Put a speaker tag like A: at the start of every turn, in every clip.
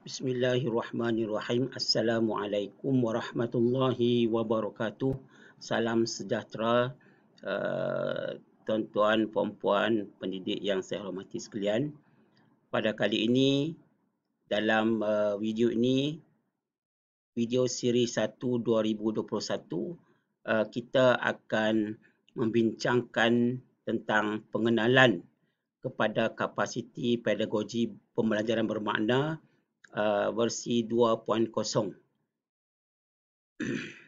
A: Bismillahirrahmanirrahim. Assalamualaikum warahmatullahi wabarakatuh. Salam sejahtera uh, tuan-tuan, puan-puan, pendidik yang saya hormati sekalian. Pada kali ini, dalam uh, video ini, video siri 1 2021, uh, kita akan membincangkan tentang pengenalan kepada kapasiti pedagogi pembelajaran bermakna uh, versi 2.0.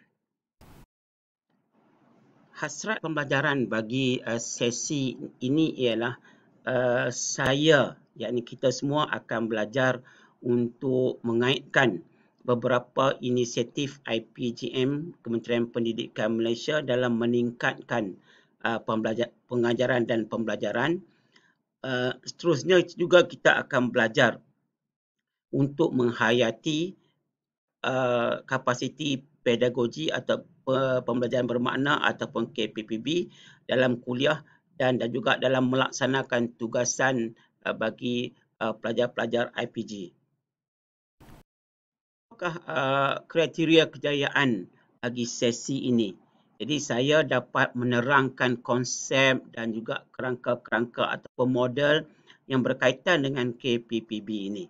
A: Hasrat pembelajaran bagi uh, sesi ini ialah uh, saya, yakni kita semua akan belajar untuk mengaitkan beberapa inisiatif IPGM Kementerian Pendidikan Malaysia dalam meningkatkan uh, pengajaran dan pembelajaran. Uh, seterusnya juga kita akan belajar untuk menghayati uh, kapasiti pedagogi atau pembelajaran bermakna ataupun KPPB dalam kuliah dan dan juga dalam melaksanakan tugasan uh, bagi uh, pelajar-pelajar IPG. Apakah uh, kriteria kejayaan bagi sesi ini? Jadi saya dapat menerangkan konsep dan juga kerangka-kerangka ataupun model yang berkaitan dengan KPPB ini.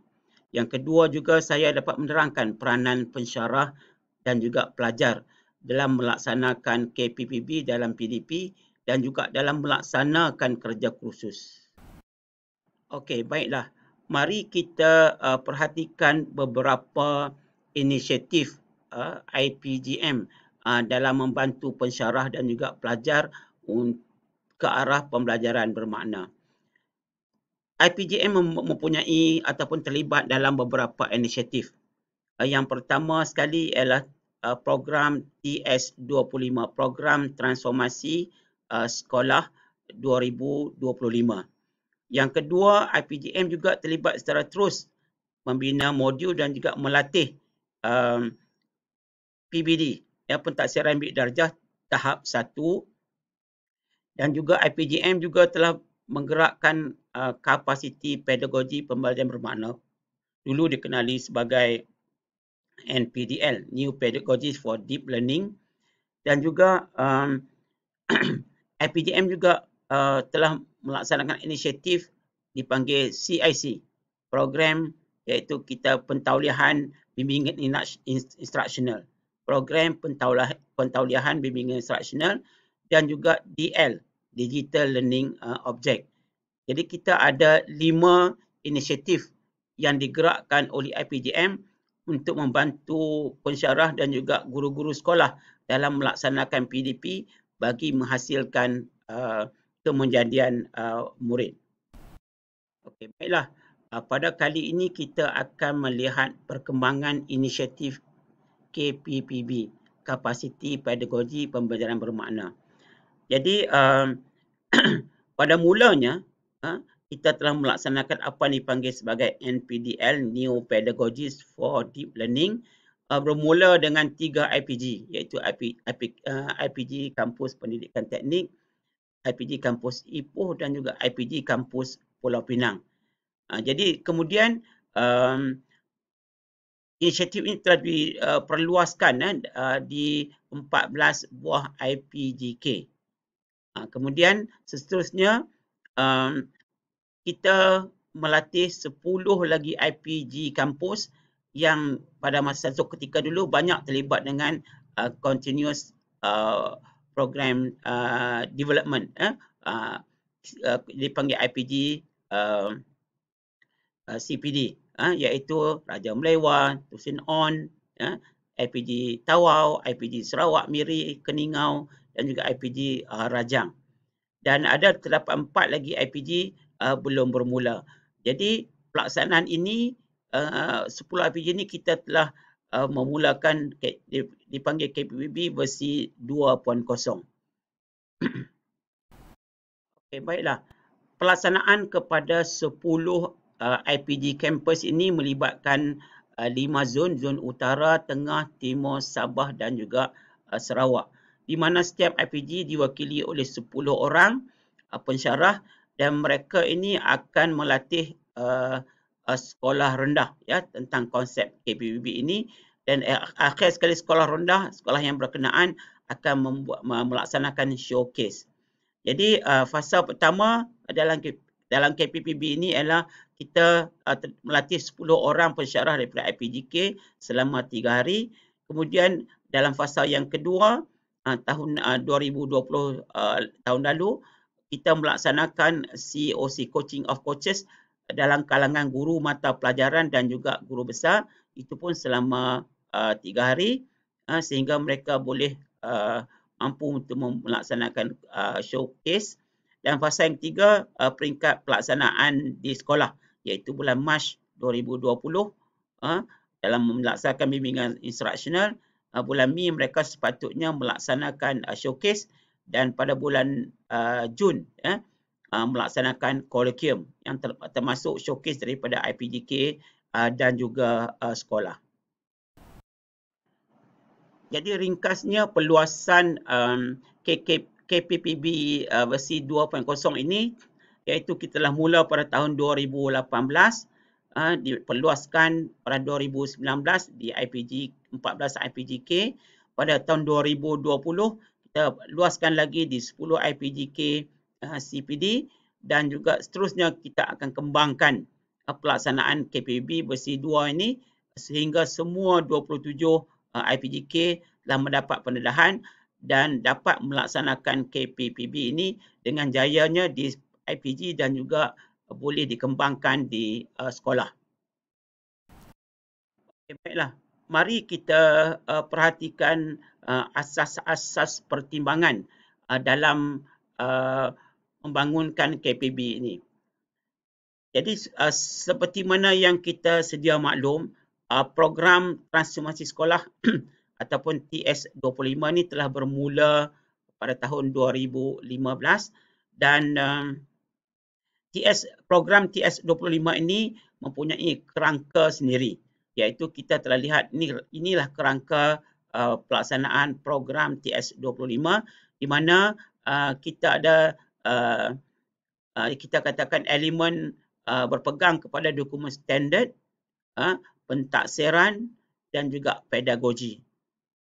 A: Yang kedua juga saya dapat menerangkan peranan pensyarah dan juga pelajar dalam melaksanakan KPPB dalam PDP dan juga dalam melaksanakan kerja kursus. Okey, baiklah. Mari kita uh, perhatikan beberapa inisiatif uh, IPGM uh, dalam membantu pensyarah dan juga pelajar ke arah pembelajaran bermakna. IPJM mempunyai ataupun terlibat dalam beberapa inisiatif. Uh, yang pertama sekali ialah uh, program TS25, program transformasi uh, sekolah 2025. Yang kedua, IPJM juga terlibat secara terus membina modul dan juga melatih um, PBD, ya, pentaksiran bidik darjah tahap satu. Dan juga IPJM juga telah menggerakkan uh, kapasiti pedagogi pembelajaran bermakna. Dulu dikenali sebagai NPDL New Pedagogies for Deep Learning. Dan juga um, IPGM juga uh, telah melaksanakan inisiatif dipanggil CIC program iaitu kita pentauliahan bimbingan instruksional program pentauliahan bimbingan instruksional dan juga DL Digital Learning uh, Object. Jadi kita ada lima inisiatif yang digerakkan oleh IPGM untuk membantu pensyarah dan juga guru-guru sekolah dalam melaksanakan PDP bagi menghasilkan uh, kemenjadian uh, murid. Okey, baiklah. Uh, pada kali ini kita akan melihat perkembangan inisiatif KPPB, Kapasiti Pedagogi Pembelajaran Bermakna. Jadi uh, pada mulanya uh, kita telah melaksanakan apa yang dipanggil sebagai NPDL New Pedagogies for Deep Learning uh, bermula dengan tiga IPG iaitu IP, IP, uh, IPG Kampus Pendidikan Teknik, IPG Kampus Ipoh dan juga IPG Kampus Pulau Pinang. Uh, jadi kemudian um, inisiatif ini telah diperluaskan uh, uh, di 14 buah IPGK. Ha, kemudian seterusnya um, kita melatih 10 lagi IPG kampus yang pada masa itu ketika dulu banyak terlibat dengan uh, continuous uh, program uh, development eh? uh, uh, dipanggil IPG uh, uh, CPD uh, iaitu Raja Melewa, Tusin On, uh, IPG Tawau, IPG Sarawak Miri, Keningau dan juga IPG uh, Rajang. Dan ada terdapat empat lagi IPG uh, belum bermula. Jadi pelaksanaan ini, uh, 10 IPG ini kita telah uh, memulakan dipanggil KPBB versi 2.0. okay, baiklah. Pelaksanaan kepada 10 uh, IPG campus ini melibatkan uh, 5 zon, zon utara, tengah, timur, Sabah dan juga uh, Sarawak di mana setiap IPG diwakili oleh 10 orang uh, pensyarah dan mereka ini akan melatih uh, uh, sekolah rendah ya tentang konsep KPPB ini dan uh, akhir sekali sekolah rendah sekolah yang berkenaan akan membuat melaksanakan showcase. Jadi uh, fasa pertama dalam dalam KPPB ini ialah kita uh, melatih 10 orang pensyarah daripada IPGK selama 3 hari. Kemudian dalam fasa yang kedua uh, tahun uh, 2020 uh, tahun lalu kita melaksanakan COC coaching of coaches dalam kalangan guru mata pelajaran dan juga guru besar. Itu pun selama uh, 3 hari uh, sehingga mereka boleh uh, mampu untuk melaksanakan uh, showcase. Dan fasa yang ketiga uh, peringkat pelaksanaan di sekolah iaitu bulan Mac 2020 uh, dalam melaksanakan bimbingan instruksional uh, bulan Mei mereka sepatutnya melaksanakan uh, showcase dan pada bulan uh, Jun uh, uh, melaksanakan kolokvium yang ter termasuk showcase daripada IPDK uh, dan juga uh, sekolah. Jadi ringkasnya perluasan um, KK, KPPB uh, versi 2.0 ini iaitu kita telah mula pada tahun 2018 uh, diperluaskan pada 2019 di IPG 14 IPGK pada tahun 2020 kita luaskan lagi di 10 IPGK uh, CPD dan juga seterusnya kita akan kembangkan uh, pelaksanaan KPB versi 2 ini sehingga semua 27 uh, IPGK telah mendapat pendedahan dan dapat melaksanakan KPPB ini dengan jayanya di IPG dan juga boleh dikembangkan di uh, sekolah. Okay, baiklah, mari kita uh, perhatikan uh, asas-asas pertimbangan uh, dalam uh, membangunkan KPB ini. Jadi uh, seperti mana yang kita sedia maklum, uh, program transformasi sekolah ataupun TS25 ni telah bermula pada tahun 2015 dan uh, TS program TS25 ini mempunyai kerangka sendiri iaitu kita telah lihat ini inilah kerangka uh, pelaksanaan program TS25 di mana uh, kita ada uh, uh, kita katakan elemen uh, berpegang kepada dokumen standard uh, pentaksiran dan juga pedagogi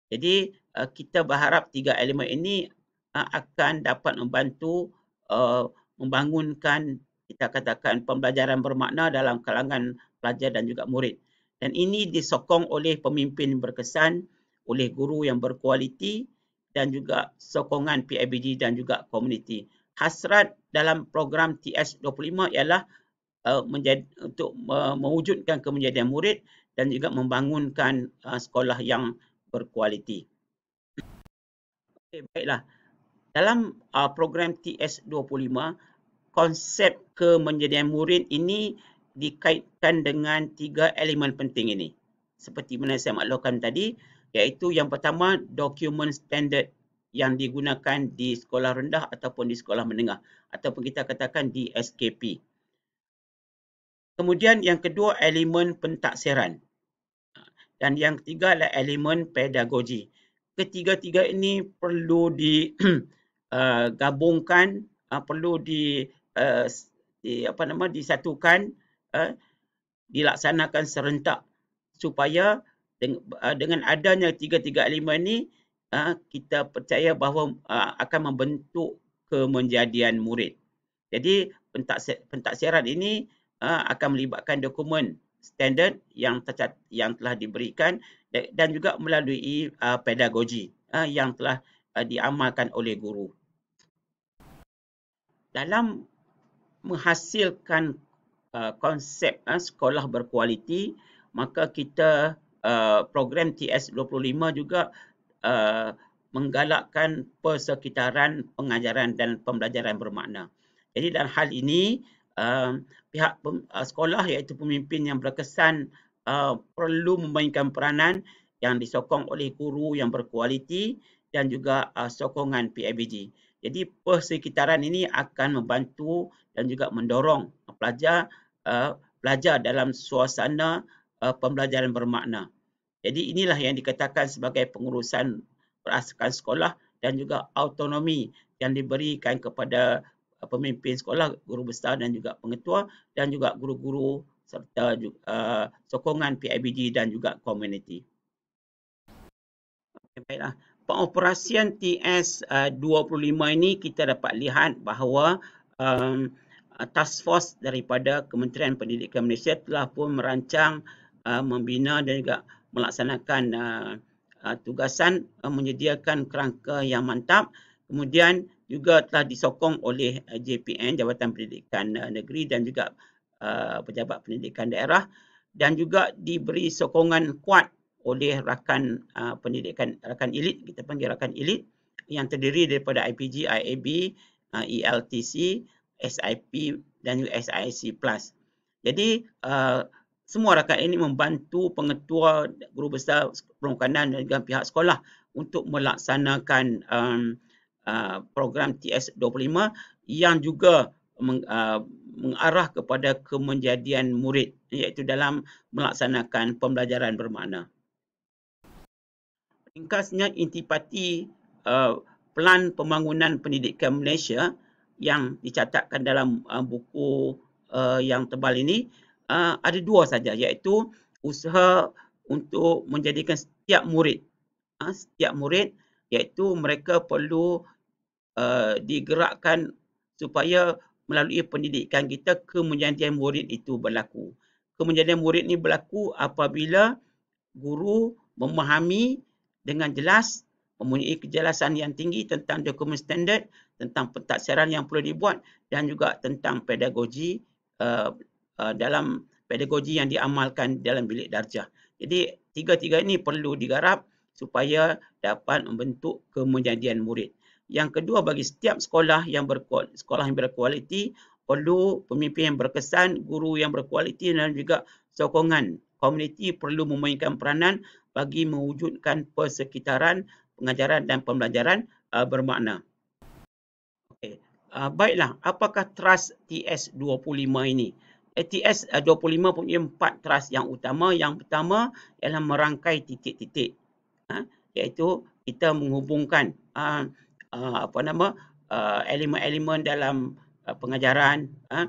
A: jadi uh, kita berharap tiga elemen ini uh, akan dapat membantu uh, membangunkan kita katakan pembelajaran bermakna dalam kalangan pelajar dan juga murid. Dan ini disokong oleh pemimpin berkesan, oleh guru yang berkualiti dan juga sokongan PIBG dan juga komuniti. Hasrat dalam program TS25 ialah uh, menjadi, untuk uh, mewujudkan kemenjadian murid dan juga membangunkan uh, sekolah yang berkualiti. Okay, baiklah. Dalam uh, program TS25, konsep kemenjadian murid ini dikaitkan dengan tiga elemen penting ini. Seperti mana saya maklumkan tadi, iaitu yang pertama, dokumen standard yang digunakan di sekolah rendah ataupun di sekolah menengah. Ataupun kita katakan di SKP. Kemudian yang kedua, elemen pentaksiran dan yang ketiga adalah elemen pedagogi. Ketiga-tiga ini perlu digabungkan, uh, uh, perlu di, uh, di apa nama disatukan, uh, dilaksanakan serentak supaya dengan, uh, dengan adanya tiga-tiga elemen ini uh, kita percaya bahawa uh, akan membentuk kemenjadian murid. Jadi pentaksiran ini akan melibatkan dokumen standard yang tercat yang telah diberikan dan juga melalui uh, pedagogi uh, yang telah uh, diamalkan oleh guru. Dalam menghasilkan uh, konsep uh, sekolah berkualiti, maka kita uh, program TS25 juga uh, menggalakkan persekitaran pengajaran dan pembelajaran bermakna. Jadi dalam hal ini uh, pihak uh, sekolah iaitu pemimpin yang berkesan uh, perlu memainkan peranan yang disokong oleh guru yang berkualiti dan juga uh, sokongan PIBG. Jadi persekitaran ini akan membantu dan juga mendorong pelajar uh, belajar dalam suasana uh, pembelajaran bermakna. Jadi inilah yang dikatakan sebagai pengurusan perasaan sekolah dan juga autonomi yang diberikan kepada pemimpin sekolah, guru besar dan juga pengetua dan juga guru-guru serta juga, uh, sokongan PIBG dan juga komuniti. Okay, baiklah. Pengoperasian TS25 uh, ini kita dapat lihat bahawa um, task force daripada Kementerian Pendidikan Malaysia telah pun merancang, uh, membina dan juga melaksanakan uh, uh, tugasan uh, menyediakan kerangka yang mantap. Kemudian juga telah disokong oleh uh, JPN, Jabatan Pendidikan uh, Negeri dan juga Uh, pejabat pendidikan daerah dan juga diberi sokongan kuat oleh rakan uh, pendidikan rakan elit kita panggil rakan elit yang terdiri daripada IPG, IAB, uh, ELTC, SIP dan juga SIC Plus. Jadi uh, semua rakan ini membantu pengetua guru besar permukanan dan juga pihak sekolah untuk melaksanakan um, uh, program TS25 yang juga meng, uh, mengarah kepada kemenjadian murid iaitu dalam melaksanakan pembelajaran bermakna. Ringkasnya intipati uh, pelan pembangunan pendidikan Malaysia yang dicatatkan dalam uh, buku uh, yang tebal ini uh, ada dua saja iaitu usaha untuk menjadikan setiap murid uh, setiap murid iaitu mereka perlu uh, digerakkan supaya melalui pendidikan kita kemenjadian murid itu berlaku. Kemenjadian murid ini berlaku apabila guru memahami dengan jelas mempunyai kejelasan yang tinggi tentang dokumen standard, tentang pentaksiran yang perlu dibuat dan juga tentang pedagogi uh, uh, dalam pedagogi yang diamalkan dalam bilik darjah. Jadi tiga-tiga ini perlu digarap supaya dapat membentuk kemenjadian murid. Yang kedua bagi setiap sekolah yang berkualiti, sekolah yang berkualiti perlu pemimpin yang berkesan, guru yang berkualiti dan juga sokongan. Komuniti perlu memainkan peranan bagi mewujudkan persekitaran pengajaran dan pembelajaran uh, bermakna. Okay. Uh, baiklah, apakah trust TS25 ini? TS25 uh, punya empat trust yang utama. Yang pertama ialah merangkai titik-titik. Uh, iaitu kita menghubungkan uh, uh, apa nama uh, elemen-elemen dalam uh, pengajaran uh,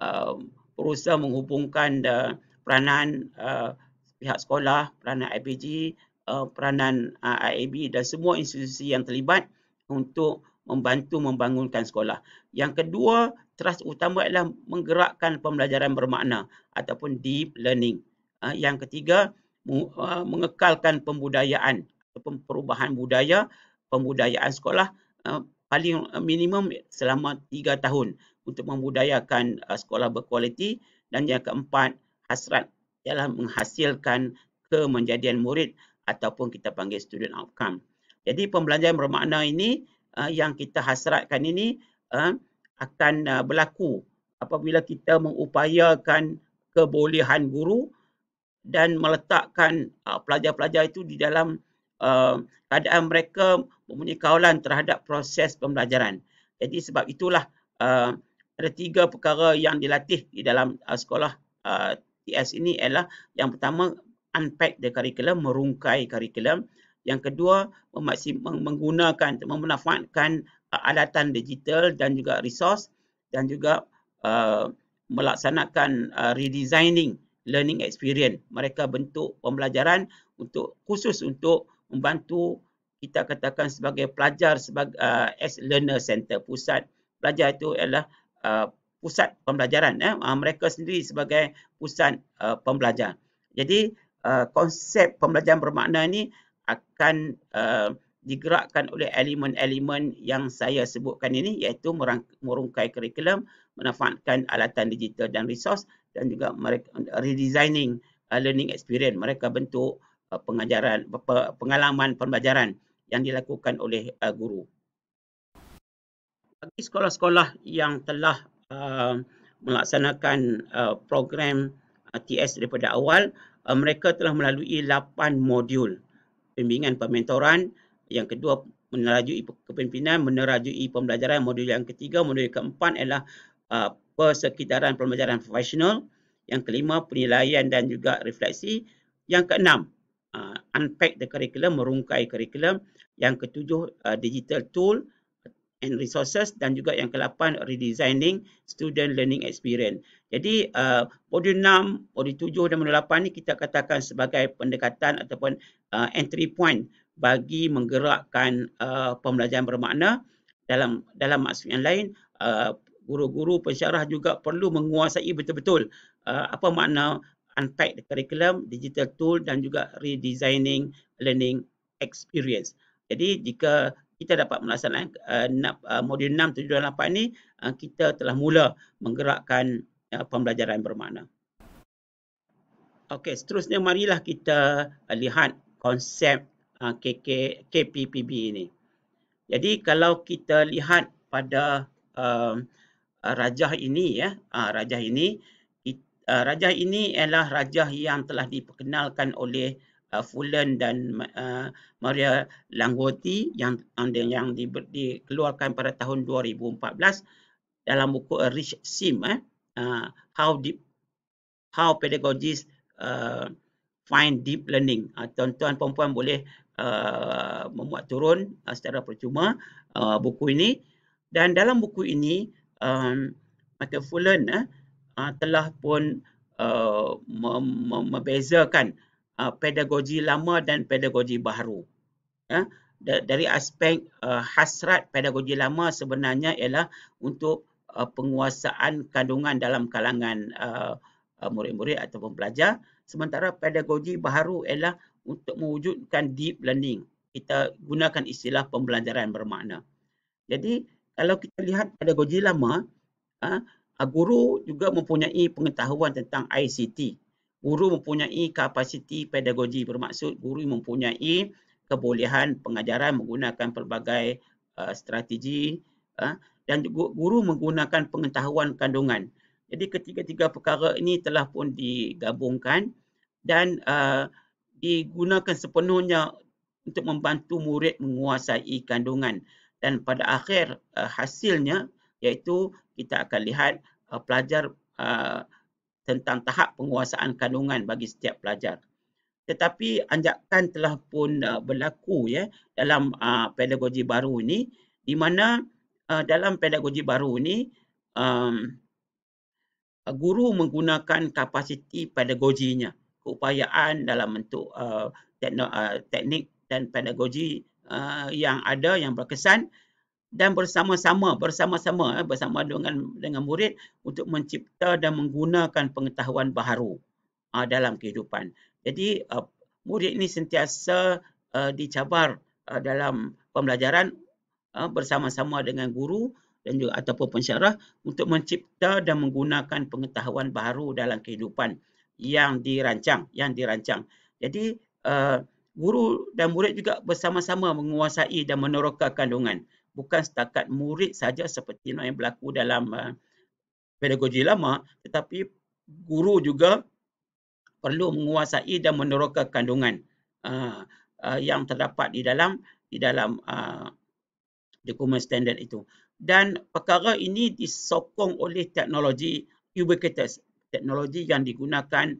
A: uh, berusaha menghubungkan uh, peranan uh, pihak sekolah, peranan IPG, uh, peranan uh, IAB dan semua institusi yang terlibat untuk membantu membangunkan sekolah. Yang kedua, trust utama adalah menggerakkan pembelajaran bermakna ataupun deep learning. Uh, yang ketiga, uh, mengekalkan pembudayaan ataupun perubahan budaya pembudayaan sekolah paling minimum selama tiga tahun untuk membudayakan sekolah berkualiti dan yang keempat hasrat ialah menghasilkan kemenjadian murid ataupun kita panggil student outcome. Jadi pembelajaran bermakna ini yang kita hasratkan ini akan berlaku apabila kita mengupayakan kebolehan guru dan meletakkan pelajar-pelajar itu di dalam uh, keadaan mereka mempunyai kawalan terhadap proses pembelajaran. Jadi sebab itulah uh, ada tiga perkara yang dilatih di dalam uh, sekolah uh, TS ini ialah yang pertama unpack the curriculum, merungkai curriculum. Yang kedua, menggunakan, memanfaatkan uh, alatan digital dan juga resource dan juga uh, melaksanakan uh, redesigning learning experience. Mereka bentuk pembelajaran untuk khusus untuk membantu kita katakan sebagai pelajar sebagai uh, as learner center pusat pelajar itu adalah uh, pusat pembelajaran eh. Uh, mereka sendiri sebagai pusat uh, pembelajar. Jadi uh, konsep pembelajaran bermakna ini akan uh, digerakkan oleh elemen-elemen yang saya sebutkan ini iaitu merungkai kurikulum memanfaatkan alatan digital dan resource dan juga mereka redesigning uh, learning experience. Mereka bentuk Uh, pengajaran pengalaman pembelajaran yang dilakukan oleh uh, guru. Bagi sekolah-sekolah yang telah uh, melaksanakan uh, program uh, TS daripada awal, uh, mereka telah melalui 8 modul pembimbingan pementoran, yang kedua menerajui kepimpinan, menerajui pembelajaran, modul yang ketiga, modul yang keempat adalah uh, persekitaran pembelajaran profesional, yang kelima penilaian dan juga refleksi, yang keenam uh, unpack the curriculum, merungkai curriculum. Yang ketujuh, uh, digital tool. And resources dan juga yang ke-8 redesigning student learning experience. Jadi uh, modul 6, modul 7 dan modul 8 ni kita katakan sebagai pendekatan ataupun uh, entry point bagi menggerakkan uh, pembelajaran bermakna dalam dalam maksud yang lain uh, guru-guru pensyarah juga perlu menguasai betul-betul uh, apa makna unpack the curriculum, digital tool dan juga redesigning learning experience. Jadi jika kita dapat melaksanakan uh, modul 6, 7 dan 8 ni, uh, kita telah mula menggerakkan uh, pembelajaran bermakna. Okey, seterusnya marilah kita uh, lihat konsep uh, KK, KPPB ini. Jadi kalau kita lihat pada uh, rajah ini ya, uh, rajah ini uh, rajah ini ialah rajah yang telah diperkenalkan oleh uh, Fulan dan uh, Maria Langotti yang yang di, dikeluarkan pada tahun 2014 dalam buku A Rich Sim eh. Uh, how deep how pedagogies uh, find deep learning. Uh, tuan-tuan puan-puan boleh uh, memuat turun uh, secara percuma uh, buku ini. Dan dalam buku ini um, Michael Fullen uh, uh, telah pun uh, membezakan uh, pedagogi lama dan pedagogi baru. Ya, dari aspek uh, hasrat pedagogi lama sebenarnya ialah untuk uh, penguasaan kandungan dalam kalangan uh, uh, murid-murid ataupun pelajar. Sementara pedagogi baru ialah untuk mewujudkan deep learning. Kita gunakan istilah pembelajaran bermakna. Jadi kalau kita lihat pedagogi lama, uh, guru juga mempunyai pengetahuan tentang ICT guru mempunyai kapasiti pedagogi bermaksud guru mempunyai kebolehan pengajaran menggunakan pelbagai uh, strategi uh, dan guru menggunakan pengetahuan kandungan. Jadi ketiga-tiga perkara ini telah pun digabungkan dan uh, digunakan sepenuhnya untuk membantu murid menguasai kandungan dan pada akhir uh, hasilnya iaitu kita akan lihat uh, pelajar uh, tentang tahap penguasaan kandungan bagi setiap pelajar. Tetapi anjakan telah pun uh, berlaku ya dalam uh, pedagogi baru ini di mana uh, dalam pedagogi baru ini um, guru menggunakan kapasiti pedagoginya, keupayaan dalam bentuk uh, teknik, uh, teknik dan pedagogi uh, yang ada yang berkesan dan bersama-sama bersama-sama eh, bersama dengan dengan murid untuk mencipta dan menggunakan pengetahuan baharu uh, dalam kehidupan. Jadi uh, murid ini sentiasa uh, dicabar uh, dalam pembelajaran uh, bersama-sama dengan guru dan juga ataupun pensyarah untuk mencipta dan menggunakan pengetahuan baharu dalam kehidupan yang dirancang yang dirancang. Jadi uh, guru dan murid juga bersama-sama menguasai dan meneroka kandungan bukan setakat murid saja seperti yang berlaku dalam uh, pedagogi lama tetapi guru juga perlu menguasai dan meneroka kandungan uh, uh, yang terdapat di dalam di dalam uh, dokumen standard itu. Dan perkara ini disokong oleh teknologi ubiquitous teknologi yang digunakan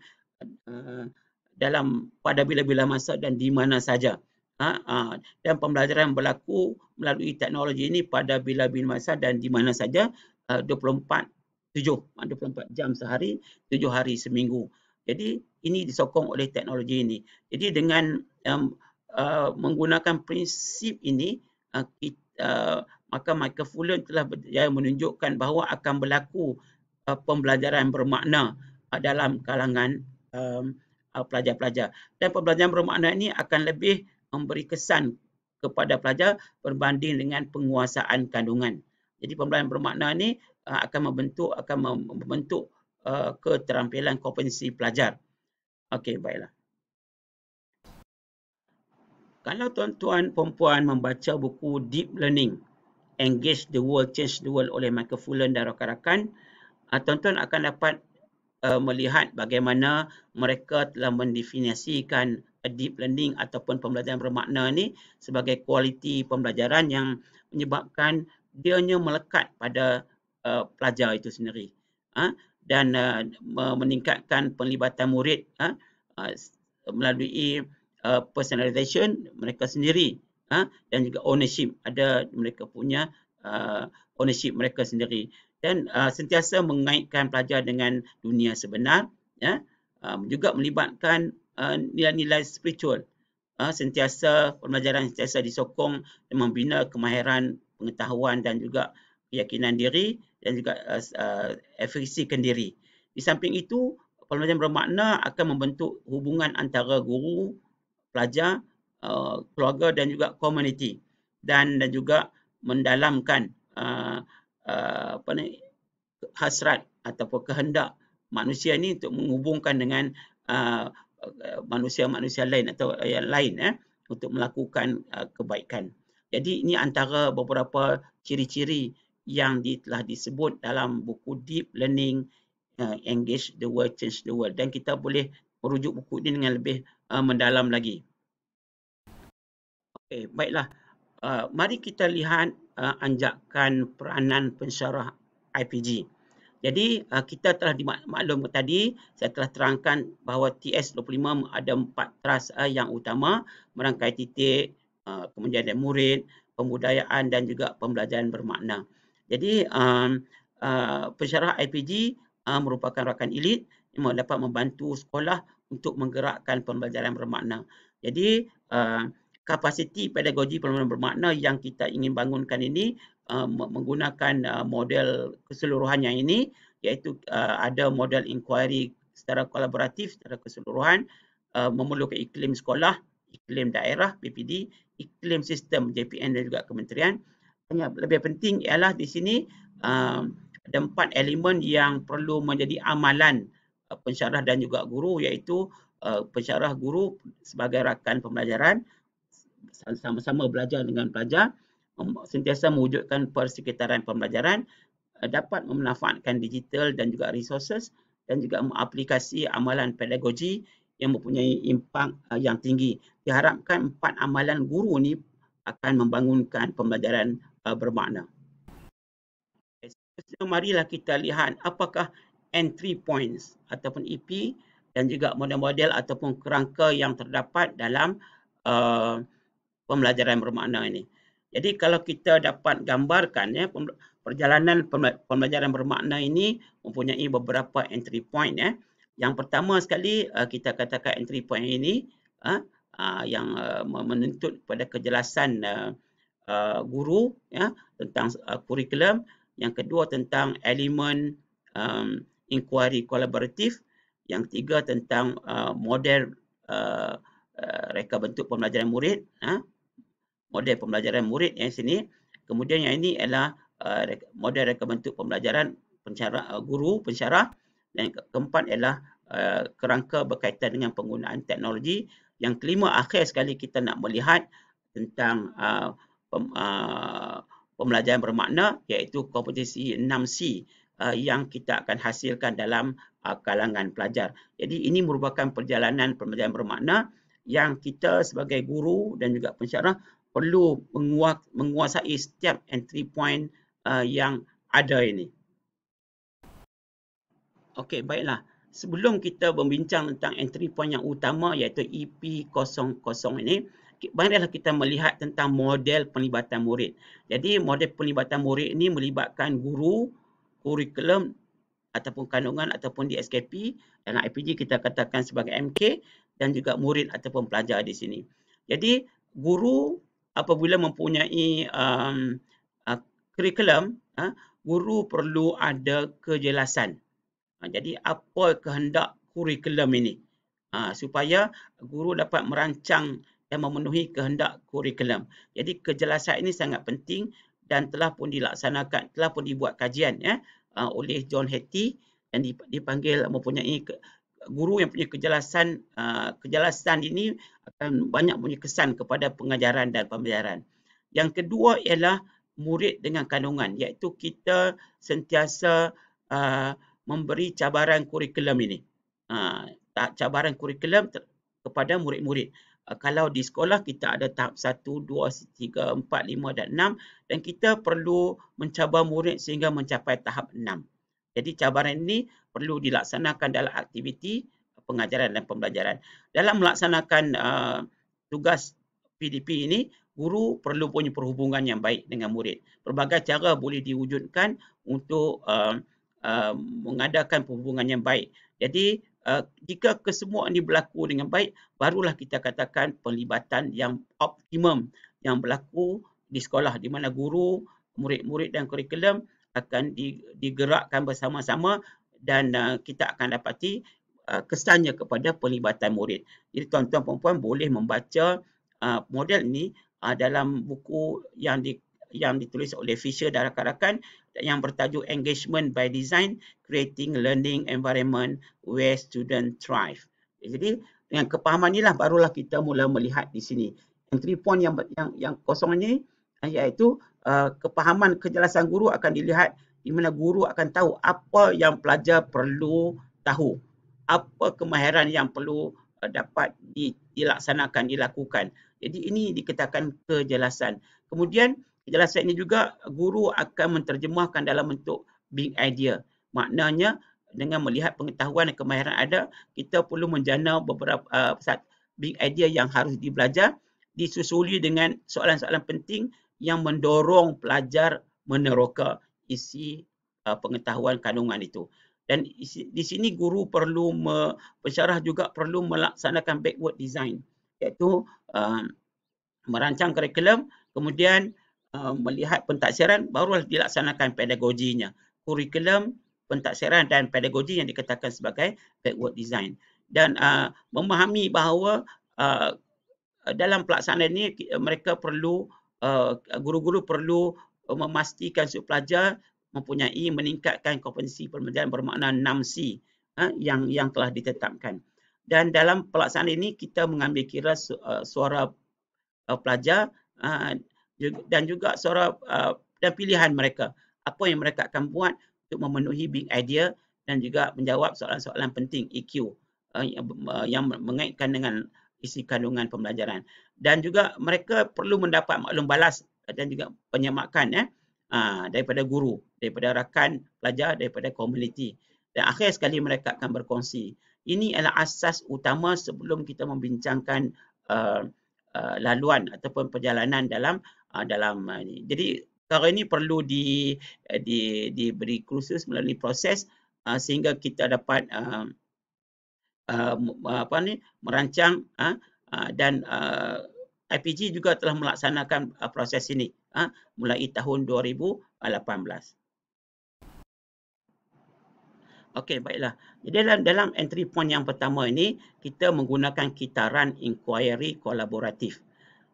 A: uh, dalam pada bila-bila masa dan di mana saja ha, ha, dan pembelajaran berlaku melalui teknologi ini pada bila-bila masa dan di mana saja uh, 24 7 24 jam sehari 7 hari seminggu. Jadi ini disokong oleh teknologi ini. Jadi dengan um, uh, menggunakan prinsip ini uh, kita, uh, maka Michael Fullen telah berjaya menunjukkan bahawa akan berlaku uh, pembelajaran bermakna uh, dalam kalangan um, uh, pelajar-pelajar. Dan pembelajaran bermakna ini akan lebih memberi kesan kepada pelajar berbanding dengan penguasaan kandungan. Jadi pembelajaran bermakna ini uh, akan membentuk akan membentuk uh, keterampilan kompetensi pelajar. Okey, baiklah. Kalau tuan-tuan perempuan membaca buku Deep Learning, Engage the World, Change the World oleh Michael Fullen dan rakan-rakan, uh, tuan-tuan akan dapat melihat bagaimana mereka telah mendefinisikan deep learning ataupun pembelajaran bermakna ni sebagai kualiti pembelajaran yang menyebabkan dianya melekat pada uh, pelajar itu sendiri ha? dan uh, meningkatkan penlibatan murid ha? uh, melalui uh, personalization mereka sendiri ha? dan juga ownership ada mereka punya uh, ownership mereka sendiri dan uh, sentiasa mengaitkan pelajar dengan dunia sebenar ya um, juga melibatkan uh, nilai-nilai spiritual. Uh, sentiasa pembelajaran sentiasa disokong dan membina kemahiran pengetahuan dan juga keyakinan diri dan juga uh, uh, efekasikan diri. Di samping itu pembelajaran bermakna akan membentuk hubungan antara guru pelajar uh, keluarga dan juga komuniti dan dan juga mendalamkan uh, uh, apa ni hasrat ataupun kehendak manusia ni untuk menghubungkan dengan uh, manusia-manusia lain atau yang lain eh untuk melakukan uh, kebaikan. Jadi ini antara beberapa ciri-ciri yang di, telah disebut dalam buku Deep Learning uh, Engage the World Change the World dan kita boleh merujuk buku ini dengan lebih uh, mendalam lagi. Okey, baiklah. Uh, mari kita lihat uh, anjakan peranan pensyarah IPG. Jadi uh, kita telah dimaklum tadi, saya telah terangkan bahawa TS25 ada empat teras uh, yang utama merangkai titik, uh, kemudian ada murid, pembudayaan dan juga pembelajaran bermakna. Jadi um, uh, pensyarah IPG uh, merupakan rakan elit yang dapat membantu sekolah untuk menggerakkan pembelajaran bermakna. Jadi uh, kapasiti pedagogi pembelajaran bermakna yang kita ingin bangunkan ini Uh, menggunakan uh, model keseluruhan yang ini iaitu uh, ada model inquiry secara kolaboratif secara keseluruhan memerlukan iklim sekolah, iklim daerah PPD, iklim sistem JPN dan juga kementerian. Yang lebih penting ialah di sini um, ada empat elemen yang perlu menjadi amalan pensyarah dan juga guru iaitu pensyarah guru sebagai rakan pembelajaran sama-sama belajar dengan pelajar sentiasa mewujudkan persekitaran pembelajaran eh, dapat memanfaatkan digital dan juga resources dan juga mengaplikasi amalan pedagogi yang mempunyai impak eh, yang tinggi. Diharapkan empat amalan guru ni akan membangunkan pembelajaran eh, bermakna. So, marilah kita lihat apakah entry points ataupun EP dan juga model-model ataupun kerangka yang terdapat dalam uh, pembelajaran bermakna ini. Jadi kalau kita dapat gambarkan ya perjalanan pembelajaran bermakna ini mempunyai beberapa entry point ya. Yang pertama sekali uh, kita katakan entry point ini uh, uh, yang menuntut pada kejelasan guru ya tentang kurikulum. Yang kedua tentang elemen inquiry kolaboratif. Yang ketiga tentang model reka bentuk pembelajaran murid model pembelajaran murid yang sini. Kemudian yang ini adalah uh, model reka bentuk pembelajaran pensyarah uh, guru pensyarah dan yang keempat adalah uh, kerangka berkaitan dengan penggunaan teknologi. Yang kelima akhir sekali kita nak melihat tentang uh, pem, uh, pembelajaran bermakna iaitu kompetisi 6C uh, yang kita akan hasilkan dalam uh, kalangan pelajar. Jadi ini merupakan perjalanan pembelajaran bermakna yang kita sebagai guru dan juga pensyarah perlu menguasai setiap entry point uh, yang ada ini. Okey, baiklah. Sebelum kita berbincang tentang entry point yang utama iaitu EP00 ini, marilah kita melihat tentang model penlibatan murid. Jadi, model penlibatan murid ini melibatkan guru, kurikulum ataupun kandungan ataupun di SKP dan IPG kita katakan sebagai MK dan juga murid ataupun pelajar di sini. Jadi, guru apabila mempunyai um, uh, kurikulum, uh, guru perlu ada kejelasan. Uh, jadi apa kehendak kurikulum ini? Uh, supaya guru dapat merancang dan memenuhi kehendak kurikulum. Jadi kejelasan ini sangat penting dan telah pun dilaksanakan, telah pun dibuat kajian ya uh, oleh John Hattie dan dipanggil mempunyai guru yang punya kejelasan uh, kejelasan ini akan banyak punya kesan kepada pengajaran dan pembelajaran. Yang kedua ialah murid dengan kandungan iaitu kita sentiasa uh, memberi cabaran kurikulum ini. Uh, cabaran kurikulum kepada murid-murid. Uh, kalau di sekolah kita ada tahap 1, 2, 3, 4, 5 dan 6 dan kita perlu mencabar murid sehingga mencapai tahap 6. Jadi cabaran ini perlu dilaksanakan dalam aktiviti pengajaran dan pembelajaran. Dalam melaksanakan uh, tugas PDP ini, guru perlu punya perhubungan yang baik dengan murid. Berbagai cara boleh diwujudkan untuk uh, uh, mengadakan perhubungan yang baik. Jadi uh, jika kesemua ini berlaku dengan baik, barulah kita katakan pelibatan yang optimum yang berlaku di sekolah di mana guru, murid-murid dan kurikulum akan digerakkan bersama-sama dan uh, kita akan dapati uh, kesannya kepada pelibatan murid. Jadi tuan-tuan dan puan boleh membaca uh, model ini dalam buku yang di yang ditulis oleh Fisher dan rakan-rakan yang bertajuk Engagement by Design Creating Learning Environment Where Students Thrive. Jadi dengan kepahaman inilah barulah kita mula melihat di sini. Entry point yang yang yang kosong ini iaitu uh, kepahaman kejelasan guru akan dilihat di mana guru akan tahu apa yang pelajar perlu tahu. Apa kemahiran yang perlu uh, dapat dilaksanakan, dilakukan. Jadi ini dikatakan kejelasan. Kemudian kejelasan ini juga guru akan menterjemahkan dalam bentuk big idea. Maknanya dengan melihat pengetahuan dan kemahiran ada, kita perlu menjana beberapa uh, big idea yang harus dibelajar disusuli dengan soalan-soalan penting yang mendorong pelajar meneroka isi uh, pengetahuan kandungan itu. Dan isi, di sini guru perlu me, pensyarah juga perlu melaksanakan backward design iaitu uh, merancang kurikulum kemudian uh, melihat pentaksiran barulah dilaksanakan pedagoginya kurikulum pentaksiran dan pedagogi yang dikatakan sebagai backward design dan uh, memahami bahawa uh, dalam pelaksanaan ini mereka perlu guru-guru perlu memastikan supaya pelajar mempunyai meningkatkan kompetensi pembelajaran bermakna 6C uh, yang yang telah ditetapkan. Dan dalam pelaksanaan ini kita mengambil kira uh, suara uh, pelajar uh, dan juga suara uh, dan pilihan mereka. Apa yang mereka akan buat untuk memenuhi big idea dan juga menjawab soalan-soalan penting EQ uh, yang mengaitkan dengan isi kandungan pembelajaran. Dan juga mereka perlu mendapat maklum balas dan juga penyemakan ya, daripada guru, daripada rakan pelajar, daripada komuniti. Dan akhir sekali mereka akan berkongsi ini adalah asas utama sebelum kita membincangkan uh, uh, laluan ataupun perjalanan dalam uh, dalam uh, ini. Jadi perkara ini perlu di, di diberi kursus melalui proses uh, sehingga kita dapat uh, uh, apa ni merancang uh, uh, dan uh, IPG juga telah melaksanakan uh, proses ini uh, mulai tahun 2018. Okey, baiklah. Jadi dalam, dalam entry point yang pertama ini, kita menggunakan kitaran inquiry kolaboratif.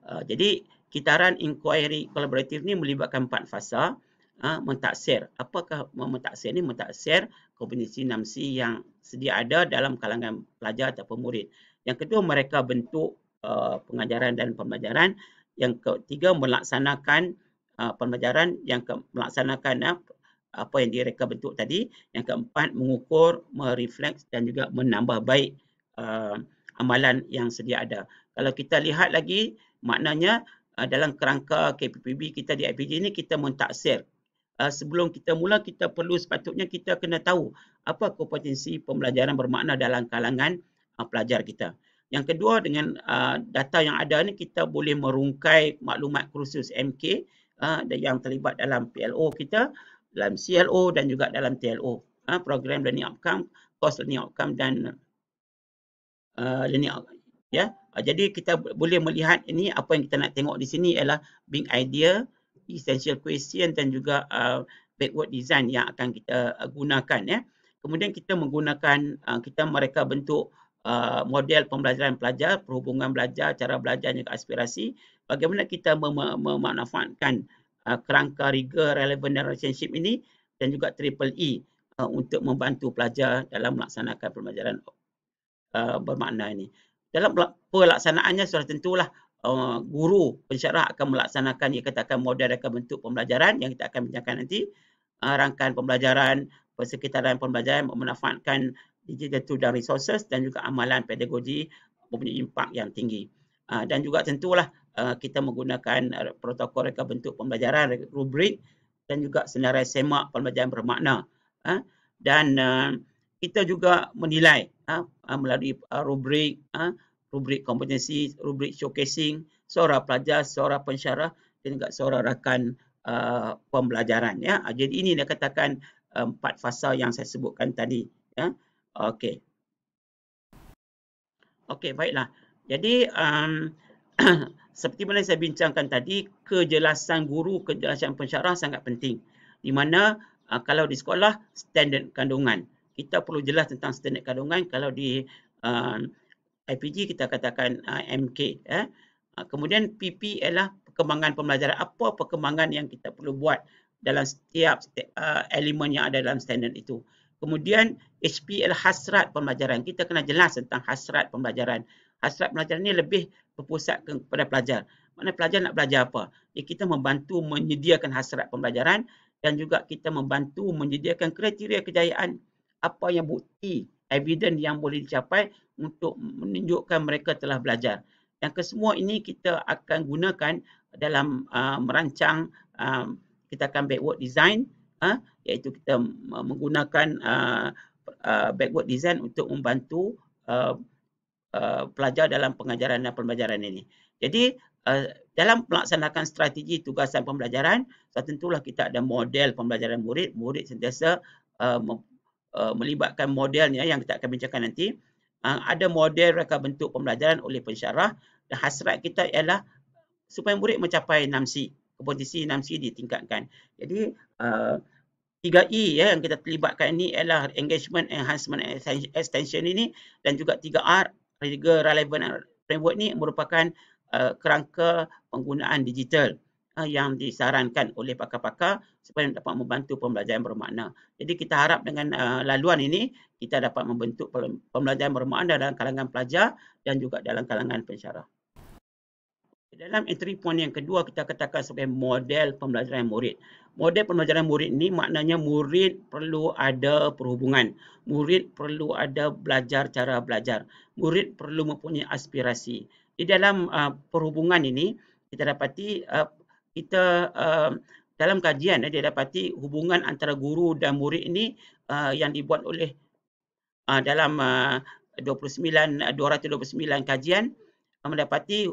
A: Uh, jadi, kitaran inquiry kolaboratif ini melibatkan empat fasa. Uh, mentaksir. Apakah mentaksir ini? Mentaksir kompetensi 6C yang sedia ada dalam kalangan pelajar atau murid. Yang kedua, mereka bentuk uh, pengajaran dan pembelajaran. Yang ketiga, melaksanakan uh, pembelajaran. Yang ke, melaksanakan uh, apa yang mereka bentuk tadi. Yang keempat, mengukur, merefleks dan juga menambah baik uh, amalan yang sedia ada. Kalau kita lihat lagi, maknanya uh, dalam kerangka KPPB kita di IPG ini, kita mentaksir. Uh, sebelum kita mula, kita perlu sepatutnya kita kena tahu apa kompetensi pembelajaran bermakna dalam kalangan uh, pelajar kita. Yang kedua, dengan uh, data yang ada ni, kita boleh merungkai maklumat kursus MK uh, yang terlibat dalam PLO kita dalam CLO dan juga dalam TLO. Ha, program learning outcome, course learning outcome dan uh, learning outcome. Ya, uh, jadi kita boleh melihat ini apa yang kita nak tengok di sini ialah big idea, essential question dan juga uh, backward design yang akan kita uh, gunakan. Ya, kemudian kita menggunakan uh, kita mereka bentuk uh, model pembelajaran pelajar, perhubungan belajar, cara belajar juga aspirasi. Bagaimana kita mem- memanfaatkan uh, kerangka rigor relevant relationship ini dan juga triple E uh, untuk membantu pelajar dalam melaksanakan pembelajaran uh, bermakna ini. Dalam pelaksanaannya sudah tentulah uh, guru pensyarah akan melaksanakan yang katakan model dan bentuk pembelajaran yang kita akan bincangkan nanti. Uh, rangkaian pembelajaran, persekitaran pembelajaran memanfaatkan digital tool dan resources dan juga amalan pedagogi mempunyai impak yang tinggi. Uh, dan juga tentulah Uh, kita menggunakan uh, protokol reka bentuk pembelajaran, rubrik dan juga senarai semak pembelajaran bermakna. Uh, dan kita juga menilai melalui rubrik, rubrik kompetensi, rubrik showcasing seorang pelajar, seorang pensyarah dan juga seorang rakan uh, pembelajaran. Ya. Jadi ini dia katakan empat fasa yang saya sebutkan tadi. Ya. Okey. Okey, baiklah. Jadi um, seperti mana saya bincangkan tadi, kejelasan guru, kejelasan pensyarah sangat penting. Di mana uh, kalau di sekolah, standard kandungan. Kita perlu jelas tentang standard kandungan. Kalau di uh, IPG, kita katakan uh, MK. Eh. Uh, kemudian PP ialah perkembangan pembelajaran. Apa perkembangan yang kita perlu buat dalam setiap uh, elemen yang ada dalam standard itu. Kemudian HP ialah hasrat pembelajaran. Kita kena jelas tentang hasrat pembelajaran. Hasrat pembelajaran ini lebih berpusat kepada pelajar. Mana pelajar nak belajar apa? Ya, kita membantu menyediakan hasrat pembelajaran dan juga kita membantu menyediakan kriteria kejayaan apa yang bukti, evidence yang boleh dicapai untuk menunjukkan mereka telah belajar. Yang kesemua ini kita akan gunakan dalam uh, merancang uh, kita akan backward design uh, iaitu kita menggunakan uh, uh, backward design untuk membantu uh, Uh, pelajar dalam pengajaran dan pembelajaran ini. Jadi uh, dalam melaksanakan strategi tugasan pembelajaran, tentulah kita ada model pembelajaran murid. Murid sentiasa uh, uh, melibatkan modelnya yang kita akan bincangkan nanti. Uh, ada model reka bentuk pembelajaran oleh pensyarah dan hasrat kita ialah supaya murid mencapai 6C. Kompetisi 6C ditingkatkan. Jadi uh, 3E ya yang kita terlibatkan ini ialah engagement, enhancement, extension ini dan juga 3R juga relevant framework ni merupakan uh, kerangka penggunaan digital uh, yang disarankan oleh pakar-pakar supaya dapat membantu pembelajaran bermakna. Jadi kita harap dengan uh, laluan ini kita dapat membentuk pembelajaran bermakna dalam kalangan pelajar dan juga dalam kalangan pensyarah. Dalam entry point yang kedua kita katakan sebagai model pembelajaran murid. Model pembelajaran murid ini maknanya murid perlu ada perhubungan. Murid perlu ada belajar cara belajar. Murid perlu mempunyai aspirasi. Di dalam uh, perhubungan ini kita dapati uh, kita uh, dalam kajian uh, dia dapati hubungan antara guru dan murid ini uh, yang dibuat oleh uh, dalam uh, 29 229 kajian uh, mendapati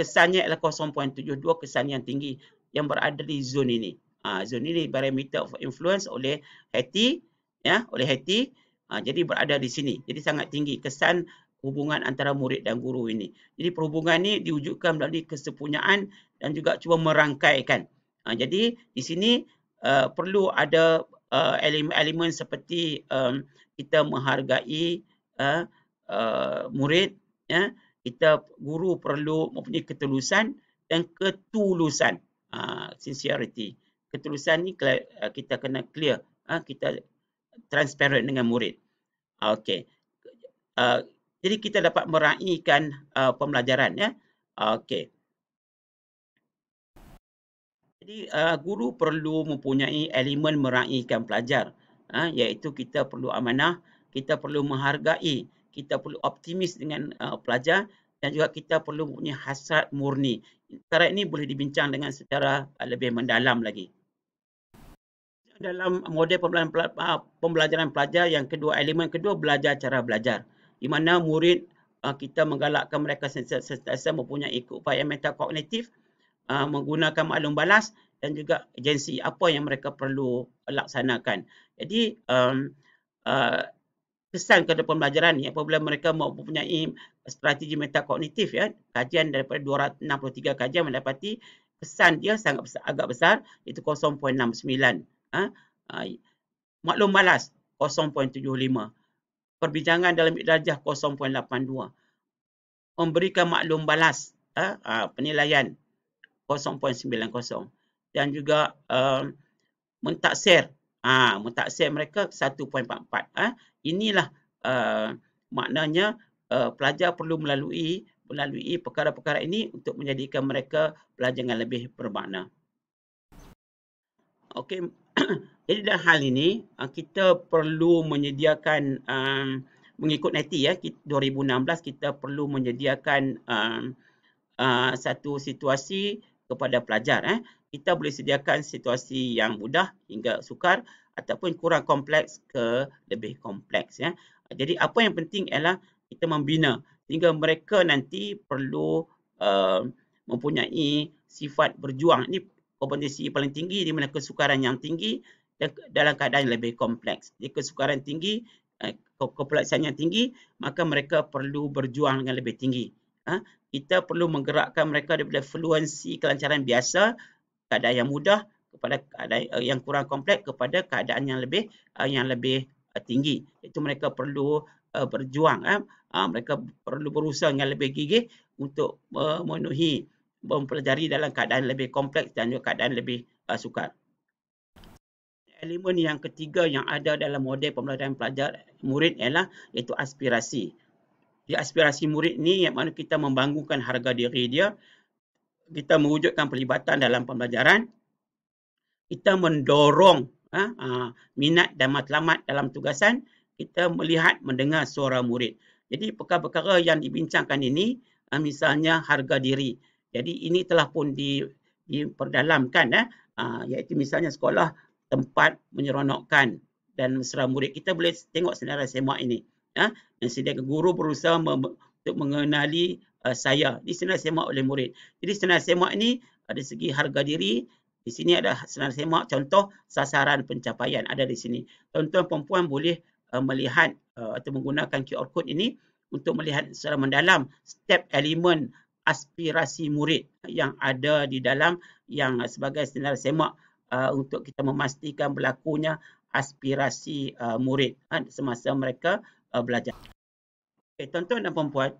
A: kesannya adalah 0.72 kesan yang tinggi yang berada di zon ini. Ha, zon ini parameter of influence oleh Hattie, ya, oleh Hattie. Ha, jadi berada di sini. Jadi sangat tinggi kesan hubungan antara murid dan guru ini. Jadi perhubungan ini diwujudkan melalui kesepunyaan dan juga cuba merangkaikan. Ha, jadi di sini uh, perlu ada uh, elemen-elemen seperti um, kita menghargai uh, uh, murid, ya, kita guru perlu mempunyai ketulusan dan ketulusan. Uh, sincerity. Ketulusan ni uh, kita kena clear. Uh, kita transparent dengan murid. Okey. Uh, jadi kita dapat meraihkan uh, pembelajaran ya okey jadi uh, guru perlu mempunyai elemen meraihkan pelajar uh, iaitu kita perlu amanah kita perlu menghargai kita perlu optimis dengan uh, pelajar dan juga kita perlu punya hasrat murni. Perkara ini boleh dibincang dengan secara uh, lebih mendalam lagi. Dalam model pembelajaran, uh, pembelajaran pelajar yang kedua, elemen kedua belajar cara belajar. Di mana murid uh, kita menggalakkan mereka sentiasa mempunyai upaya metakognitif, uh, menggunakan maklum balas dan juga agensi apa yang mereka perlu laksanakan. Jadi um, uh, kesan kepada pembelajaran ni apabila mereka mempunyai strategi metakognitif ya kajian daripada 263 kajian mendapati kesan dia sangat besar, agak besar iaitu 0.69 ha? maklum malas 0.75 perbincangan dalam darjah 0.82 memberikan maklum balas ha? Ha, penilaian 0.90 dan juga um, mentaksir ha, mentaksir mereka 1.44 ha? inilah uh, maknanya uh, pelajar perlu melalui melalui perkara-perkara ini untuk menjadikan mereka belajar dengan lebih bermakna. Okey, jadi dalam hal ini uh, kita perlu menyediakan um, mengikut neti ya 2016 kita perlu menyediakan um, uh, satu situasi kepada pelajar eh kita boleh sediakan situasi yang mudah hingga sukar ataupun kurang kompleks ke lebih kompleks ya. Jadi apa yang penting ialah kita membina sehingga mereka nanti perlu uh, mempunyai sifat berjuang. Ini kompetensi paling tinggi di mana kesukaran yang tinggi dan dalam keadaan yang lebih kompleks. Jadi kesukaran tinggi, eh, kompleksan yang tinggi, maka mereka perlu berjuang dengan lebih tinggi. Ha? Kita perlu menggerakkan mereka daripada fluensi kelancaran biasa, keadaan yang mudah kepada keadaan eh, yang kurang kompleks kepada keadaan yang lebih eh, yang lebih tinggi. Itu mereka perlu berjuang. Mereka perlu berusaha dengan lebih gigih untuk memenuhi mempelajari dalam keadaan lebih kompleks dan juga keadaan lebih sukar elemen yang ketiga yang ada dalam model pembelajaran pelajar murid ialah iaitu aspirasi. Di aspirasi murid ni yang mana kita membangunkan harga diri dia, kita mewujudkan pelibatan dalam pembelajaran, kita mendorong ha, ha, minat dan matlamat dalam tugasan, kita melihat mendengar suara murid. Jadi perkara-perkara yang dibincangkan ini ha, misalnya harga diri. Jadi ini telah pun di diperdalamkan eh, ha, iaitu misalnya sekolah tempat menyeronokkan dan mesra murid. Kita boleh tengok senarai semak ini. Ya, yang sediakan guru berusaha untuk mengenali uh, saya. Di senarai semak oleh murid. Jadi senarai semak ini ada segi harga diri. Di sini ada senarai semak contoh sasaran pencapaian ada di sini. Tuan-tuan perempuan boleh uh, melihat uh, atau menggunakan QR code ini untuk melihat secara mendalam step elemen aspirasi murid yang ada di dalam yang sebagai senarai semak uh, untuk kita memastikan berlakunya aspirasi uh, murid uh, semasa mereka uh, belajar. Okay, tuan-tuan dan puan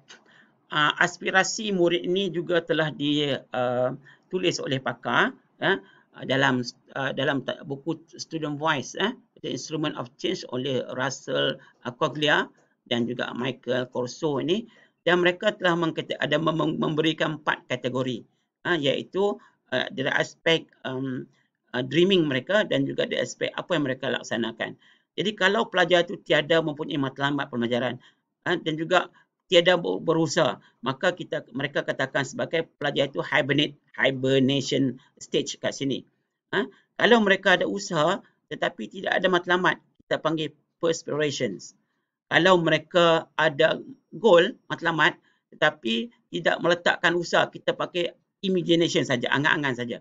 A: uh, aspirasi murid ini juga telah ditulis uh, oleh pakar uh, dalam uh, dalam buku Student Voice, uh, The Instrument of Change oleh Russell Coglia dan juga Michael Corso ini dan mereka telah ada memberikan empat kategori uh, iaitu uh, dari aspek um, uh, dreaming mereka dan juga di aspek apa yang mereka laksanakan. Jadi kalau pelajar itu tiada mempunyai matlamat pembelajaran uh, dan juga tiada berusaha, maka kita mereka katakan sebagai pelajar itu hibernate, hibernation stage kat sini. Uh, kalau mereka ada usaha tetapi tidak ada matlamat, kita panggil perspirations. Kalau mereka ada goal, matlamat, tetapi tidak meletakkan usaha, kita pakai imagination saja, angan-angan saja.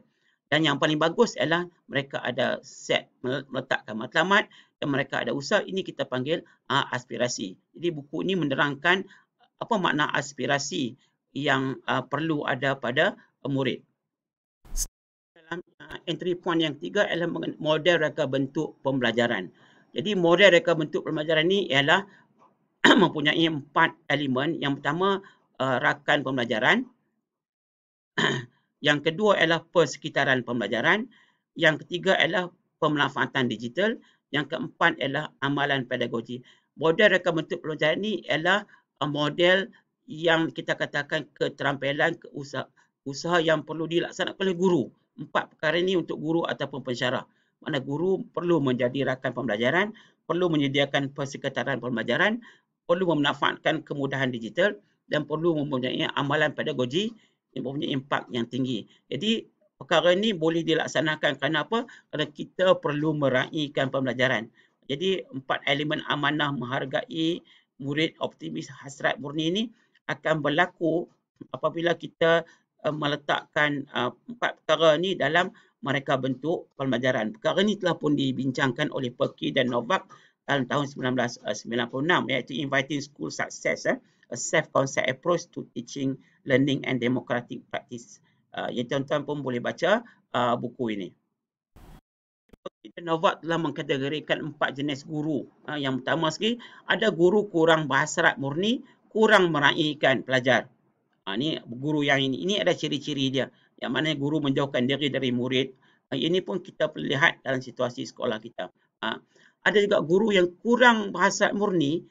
A: Dan yang paling bagus ialah mereka ada set meletakkan matlamat dan mereka ada usaha. Ini kita panggil uh, aspirasi. Jadi buku ini menerangkan apa makna aspirasi yang uh, perlu ada pada uh, murid. Dalam uh, entry point yang tiga ialah model reka bentuk pembelajaran. Jadi model reka bentuk pembelajaran ini ialah mempunyai empat elemen. Yang pertama uh, rakan pembelajaran. Yang kedua adalah persekitaran pembelajaran. Yang ketiga adalah pemanfaatan digital. Yang keempat adalah amalan pedagogi. Model reka bentuk pembelajaran ini adalah uh, model yang kita katakan keterampilan ke usaha, usaha yang perlu dilaksanakan oleh guru. Empat perkara ini untuk guru ataupun pensyarah. Mana guru perlu menjadi rakan pembelajaran, perlu menyediakan persekitaran pembelajaran, perlu memanfaatkan kemudahan digital dan perlu mempunyai amalan pedagogi yang mempunyai impak yang tinggi. Jadi perkara ini boleh dilaksanakan kerana apa? Kerana kita perlu meraihkan pembelajaran. Jadi empat elemen amanah menghargai murid optimis hasrat murni ini akan berlaku apabila kita uh, meletakkan uh, empat perkara ini dalam mereka bentuk pembelajaran. Perkara ini telah pun dibincangkan oleh Perky dan Novak dalam tahun 1996 iaitu Inviting School Success. Eh a self-concept approach to teaching, learning and democratic practice. Uh, yang tuan-tuan pun boleh baca uh, buku ini. Novak telah mengkategorikan empat jenis guru. Uh, yang pertama sekali, ada guru kurang berhasrat murni, kurang meraihkan pelajar. Uh, ini guru yang ini. Ini ada ciri-ciri dia. Yang mana guru menjauhkan diri dari murid. Uh, ini pun kita perlu lihat dalam situasi sekolah kita. Uh, ada juga guru yang kurang berhasrat murni,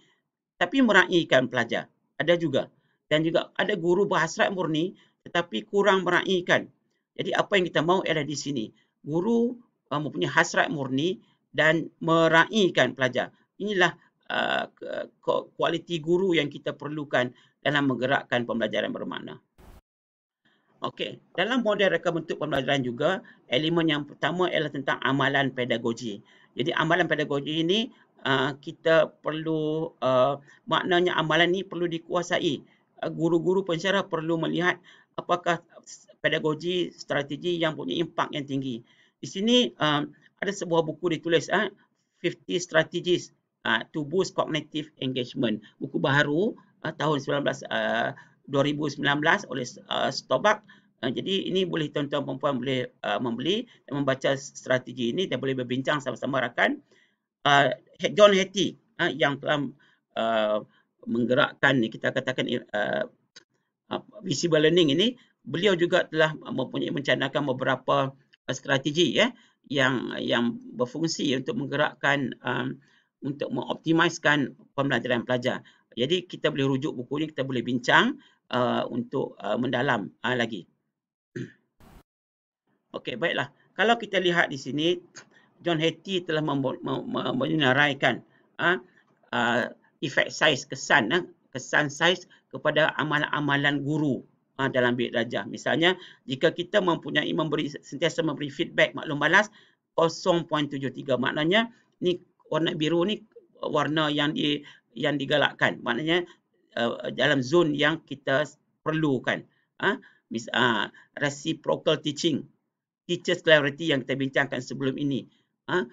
A: tapi meraihkan pelajar ada juga. Dan juga ada guru berhasrat murni tetapi kurang meraihkan. Jadi apa yang kita mahu ialah di sini. Guru uh, mempunyai hasrat murni dan meraihkan pelajar. Inilah kualiti guru yang kita perlukan dalam menggerakkan pembelajaran bermakna. Okey, dalam model reka bentuk pembelajaran juga, elemen yang pertama ialah tentang amalan pedagogi. Jadi amalan pedagogi ini uh, kita perlu uh, maknanya amalan ni perlu dikuasai guru-guru pensyarah perlu melihat apakah pedagogi strategi yang punya impak yang tinggi. Di sini um, ada sebuah buku ditulis uh, 50 strategies uh, to boost cognitive engagement. Buku baru uh, tahun 19 uh, 2019 oleh uh, Stobak. Uh, jadi ini boleh tuan-tuan perempuan boleh uh, membeli dan membaca strategi ini dan boleh berbincang sama-sama rakan. Uh, John Hattie uh, yang telah uh, menggerakkan kita katakan uh, uh, visible learning ini beliau juga telah mempunyai mencanakan beberapa uh, strategi ya yang yang berfungsi untuk menggerakkan um, untuk mengoptimiskan pembelajaran pelajar. Jadi kita boleh rujuk buku ini, kita boleh bincang uh, untuk uh, mendalam uh, lagi. Okey, baiklah. Kalau kita lihat di sini, John Hattie telah menyenaraikan uh, uh, efek saiz kesan, uh, kesan saiz kepada amalan-amalan guru uh, dalam bilik darjah. Misalnya, jika kita mempunyai memberi sentiasa memberi feedback maklum balas 0.73. Maknanya ni warna biru ni warna yang di yang digalakkan. Maknanya uh, dalam zon yang kita perlukan. Uh, mis uh, reciprocal teaching. Teachers clarity yang kita bincangkan sebelum ini. Uh,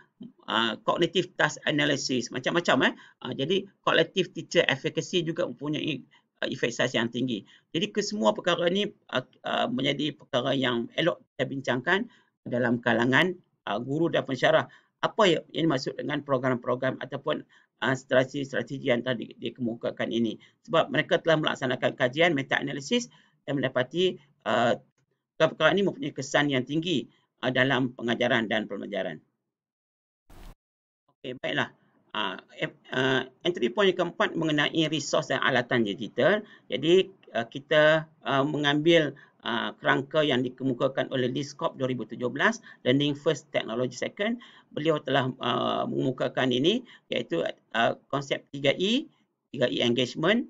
A: uh, cognitive task analysis macam-macam eh. Uh, jadi collective teacher efficacy juga mempunyai uh, efek saiz yang tinggi. Jadi kesemua perkara ini uh, uh, menjadi perkara yang elok kita bincangkan dalam kalangan uh, guru dan pensyarah. Apa yang, dimaksud dengan program-program ataupun strategi-strategi yang tadi dikemukakan ini. Sebab mereka telah melaksanakan kajian meta-analisis dan mendapati uh, perkara ini mempunyai kesan yang tinggi uh, dalam pengajaran dan pembelajaran. Okey, baiklah. Uh, uh, entry point yang keempat mengenai resource dan alatan digital. Jadi uh, kita uh, mengambil uh, kerangka yang dikemukakan oleh Liscop 2017, Learning First, Technology Second. Beliau telah uh, mengemukakan ini iaitu uh, konsep 3E, 3E engagement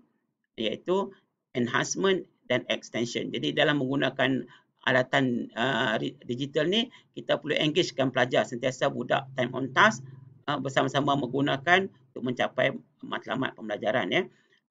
A: iaitu enhancement dan extension. Jadi dalam menggunakan alatan uh, digital ni kita perlu engagekan pelajar sentiasa budak time on task uh, bersama-sama menggunakan untuk mencapai matlamat pembelajaran ya.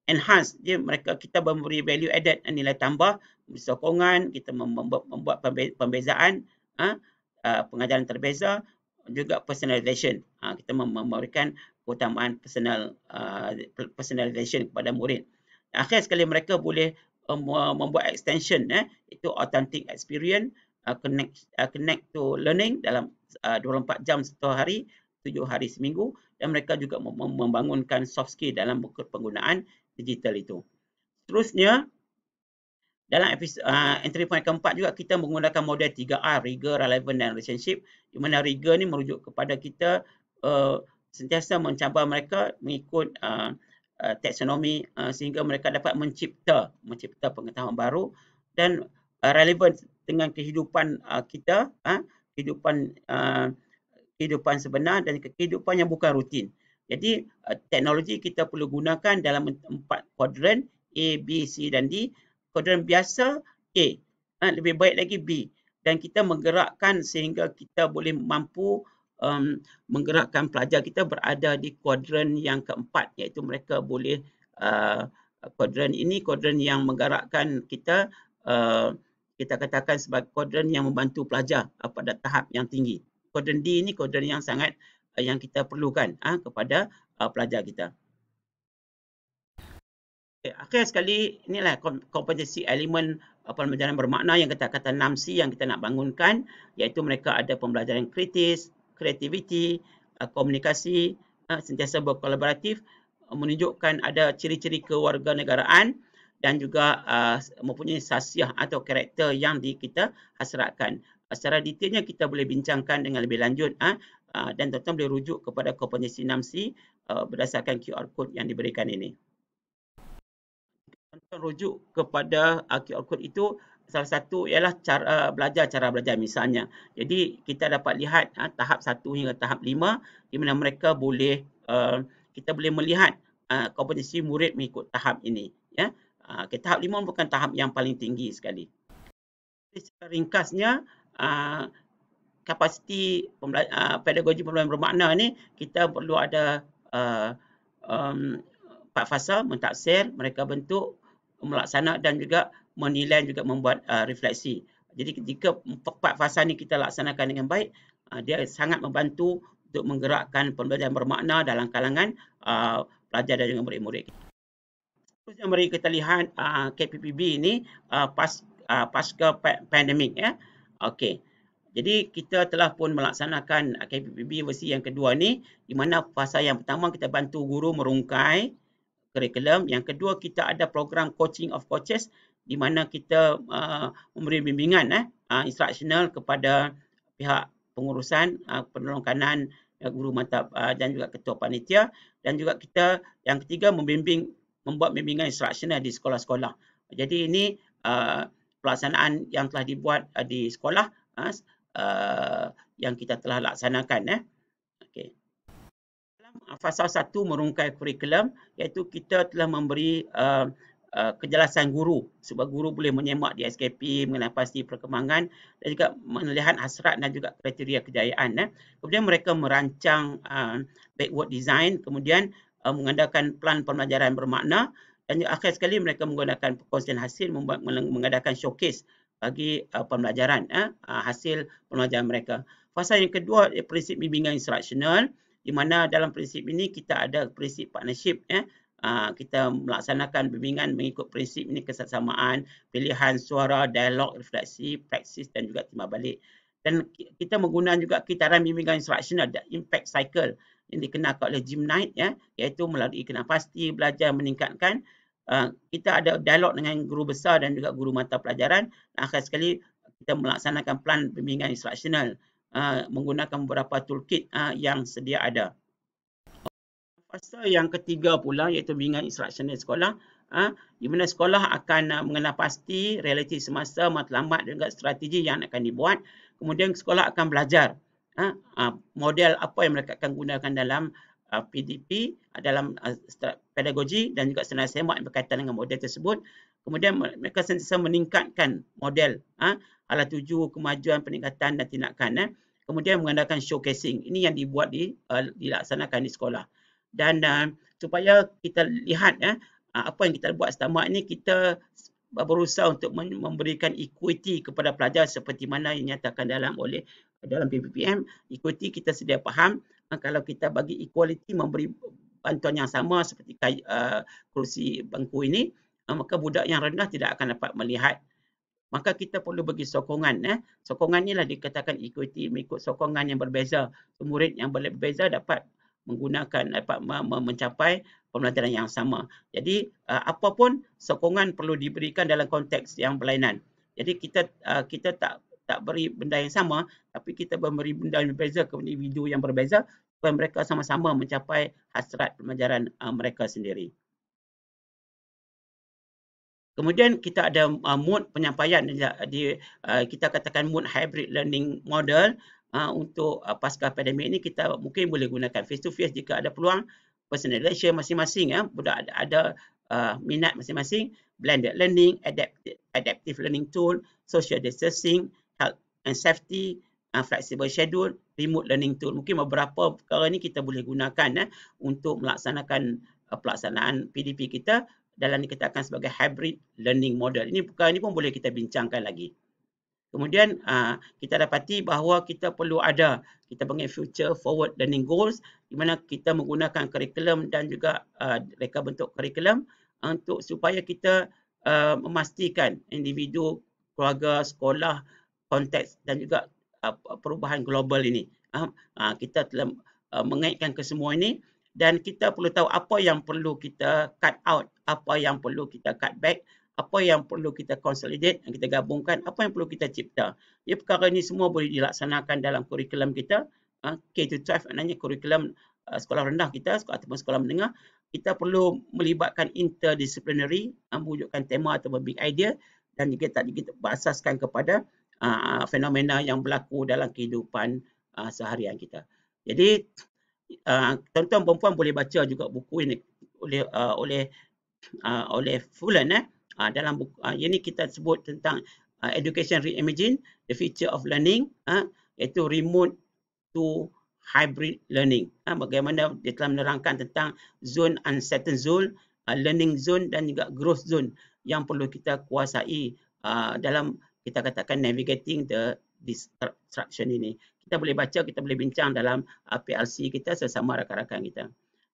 A: Enhance dia mereka kita memberi value added nilai tambah sokongan kita membuat, membuat pembezaan uh, uh, pengajaran terbeza juga personalization uh, kita memberikan keutamaan personal uh, personalization kepada murid. Akhir sekali mereka boleh um, membuat extension eh itu authentic experience uh, connect uh, connect to learning dalam uh, 24 jam satu hari tujuh hari seminggu dan mereka juga membangunkan soft skill dalam penggunaan digital itu. Seterusnya, dalam episode, uh, entry point keempat juga kita menggunakan model 3R, rigor, relevant dan relationship. Di mana rigor ni merujuk kepada kita uh, sentiasa mencabar mereka mengikut uh, uh, taksonomi uh, sehingga mereka dapat mencipta mencipta pengetahuan baru dan uh, relevant dengan kehidupan uh, kita, uh, kehidupan uh, kehidupan sebenar dan kehidupan yang bukan rutin. Jadi uh, teknologi kita perlu gunakan dalam empat kuadran A, B, C dan D. Kuadran biasa A, uh, lebih baik lagi B dan kita menggerakkan sehingga kita boleh mampu um, menggerakkan pelajar kita berada di kuadran yang keempat iaitu mereka boleh uh, kuadran ini kuadran yang menggerakkan kita uh, kita katakan sebagai kuadran yang membantu pelajar uh, pada tahap yang tinggi kuadran D ini kuadran yang sangat uh, yang kita perlukan uh, kepada uh, pelajar kita. Okay, akhir sekali inilah kompetensi elemen uh, pembelajaran bermakna yang kita kata 6C yang kita nak bangunkan iaitu mereka ada pembelajaran kritis, kreativiti, uh, komunikasi, uh, sentiasa berkolaboratif, uh, menunjukkan ada ciri-ciri kewarganegaraan dan juga uh, mempunyai sasiah atau karakter yang di kita hasratkan secara detailnya kita boleh bincangkan dengan lebih lanjut ha? Uh, dan tuan-tuan boleh rujuk kepada kompetensi 6C uh, berdasarkan QR code yang diberikan ini. Tuan-tuan rujuk kepada uh, QR code itu salah satu ialah cara belajar cara belajar misalnya. Jadi kita dapat lihat uh, tahap 1 hingga tahap 5 di mana mereka boleh uh, kita boleh melihat uh, kompetensi murid mengikut tahap ini ya. Uh, okay, tahap 5 bukan tahap yang paling tinggi sekali. Secara ringkasnya, uh, kapasiti uh, pedagogi pembelajaran bermakna ni kita perlu ada uh, um, empat fasa mentaksir mereka bentuk melaksana dan juga menilai juga membuat uh, refleksi. Jadi jika empat fasa ni kita laksanakan dengan baik, uh, dia sangat membantu untuk menggerakkan pembelajaran bermakna dalam kalangan uh, pelajar dan juga murid-murid. Seterusnya mari kita lihat uh, KPPB ini uh, pas uh, pasca pandemik ya. Okey. Jadi kita telah pun melaksanakan KPPB versi yang kedua ni di mana fasa yang pertama kita bantu guru merungkai kurikulum, yang kedua kita ada program coaching of coaches di mana kita uh, memberi bimbingan eh uh, instructional kepada pihak pengurusan uh, penolong kanan uh, guru mata uh, dan juga ketua panitia dan juga kita yang ketiga membimbing membuat bimbingan instructional di sekolah-sekolah. Jadi ini uh, pelaksanaan yang telah dibuat uh, di sekolah uh, uh, yang kita telah laksanakan eh. Okey. Fasa satu merungkai kurikulum iaitu kita telah memberi uh, Uh, kejelasan guru sebab guru boleh menyemak di SKP mengenai pasti perkembangan dan juga melihat hasrat dan juga kriteria kejayaan eh. kemudian mereka merancang uh, backward design kemudian uh, mengadakan plan pembelajaran bermakna dan akhir sekali mereka menggunakan perkongsian hasil membuat mengadakan showcase bagi uh, pembelajaran eh, uh, hasil pembelajaran mereka fasa yang kedua prinsip bimbingan instructional di mana dalam prinsip ini kita ada prinsip partnership eh, Ah, kita melaksanakan bimbingan mengikut prinsip ini kesesamaan, pilihan suara, dialog, refleksi, praksis dan juga timbal balik. Dan kita menggunakan juga kitaran bimbingan instructional dan impact cycle yang dikenalkan oleh Jim Knight ya, iaitu melalui kenal pasti, belajar, meningkatkan. Uh, kita ada dialog dengan guru besar dan juga guru mata pelajaran. Dan akhir sekali kita melaksanakan plan bimbingan instructional uh, menggunakan beberapa toolkit uh, yang sedia ada. Fasa yang ketiga pula iaitu bimbingan instructional sekolah ha, di mana sekolah akan uh, mengenal pasti realiti semasa, matlamat dan juga strategi yang akan dibuat. Kemudian sekolah akan belajar ha, uh, model apa yang mereka akan gunakan dalam uh, PDP, uh, dalam uh, pedagogi dan juga senarai semak yang berkaitan dengan model tersebut. Kemudian mereka sentiasa meningkatkan model ha, ala tuju kemajuan peningkatan dan tindakan. Eh. Kemudian mengandalkan showcasing. Ini yang dibuat di, uh, dilaksanakan di sekolah dan uh, supaya kita lihat ya uh, apa yang kita buat setamat ini kita berusaha untuk memberikan equity kepada pelajar seperti mana yang dinyatakan dalam oleh dalam PPPM equity kita sedia faham uh, kalau kita bagi equality memberi bantuan yang sama seperti uh, kursi bangku ini uh, maka budak yang rendah tidak akan dapat melihat maka kita perlu bagi sokongan eh sokongan inilah dikatakan equity mengikut sokongan yang berbeza murid yang berbeza dapat menggunakan dapat mencapai pembelajaran yang sama. Jadi uh, apa pun sokongan perlu diberikan dalam konteks yang berlainan. Jadi kita uh, kita tak tak beri benda yang sama tapi kita memberi benda yang berbeza kepada individu yang berbeza supaya mereka sama-sama mencapai hasrat pembelajaran uh, mereka sendiri. Kemudian kita ada uh, mode penyampaian di uh, kita katakan mode hybrid learning model uh, untuk uh, pasca pandemik ini kita mungkin boleh gunakan face to face jika ada peluang personalization masing-masing ya budak ada, ada uh, minat masing-masing blended learning adaptive, adaptive learning tool social distancing and safety uh, flexible schedule remote learning tool. Mungkin beberapa perkara ini kita boleh gunakan eh, untuk melaksanakan uh, pelaksanaan PDP kita dalam dikatakan sebagai hybrid learning model. Ini perkara ini pun boleh kita bincangkan lagi. Kemudian uh, kita dapati bahawa kita perlu ada kita panggil future forward learning goals di mana kita menggunakan kurikulum dan juga uh, reka bentuk kurikulum untuk supaya kita uh, memastikan individu, keluarga, sekolah, konteks dan juga uh, perubahan global ini. Uh, kita telah uh, mengaitkan ke semua ini dan kita perlu tahu apa yang perlu kita cut out, apa yang perlu kita cut back apa yang perlu kita consolidate dan kita gabungkan, apa yang perlu kita cipta. Ya, perkara ini semua boleh dilaksanakan dalam kurikulum kita. Uh, K-12 maknanya kurikulum sekolah rendah kita ataupun sekolah menengah. Kita perlu melibatkan interdisciplinary, mewujudkan tema atau big idea dan kita, kita berasaskan kepada uh, fenomena yang berlaku dalam kehidupan uh, seharian kita. Jadi, uh, tuan-tuan perempuan boleh baca juga buku ini oleh uh, oleh uh, oleh Fulan eh uh, dalam buku uh, ini kita sebut tentang uh, education reimagine the future of learning uh, iaitu remote to hybrid learning uh, bagaimana dia telah menerangkan tentang zone uncertain zone uh, learning zone dan juga growth zone yang perlu kita kuasai uh, dalam kita katakan navigating the disruption ini. Kita boleh baca, kita boleh bincang dalam uh, PLC kita sesama rakan-rakan kita.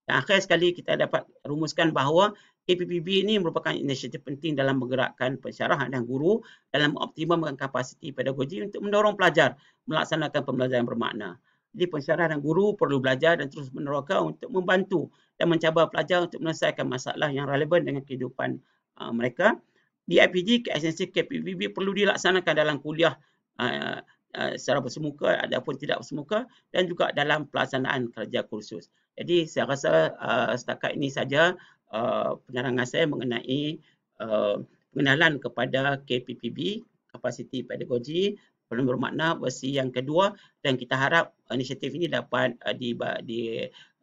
A: Dan akhir sekali kita dapat rumuskan bahawa KPPB ini merupakan inisiatif penting dalam menggerakkan pensyarahan dan guru dalam mengoptimumkan kapasiti pedagogi untuk mendorong pelajar melaksanakan pembelajaran bermakna. Jadi pensyarah dan guru perlu belajar dan terus meneroka untuk membantu dan mencabar pelajar untuk menyelesaikan masalah yang relevan dengan kehidupan uh, mereka. Di IPG, esensi KPPB perlu dilaksanakan dalam kuliah uh, uh, secara bersemuka ataupun tidak bersemuka dan juga dalam pelaksanaan kerja kursus. Jadi saya rasa uh, setakat ini saja uh, penerangan saya mengenai uh, pengenalan kepada KPPB, kapasiti pedagogi, belum bermakna versi yang kedua dan kita harap inisiatif ini dapat uh, di, di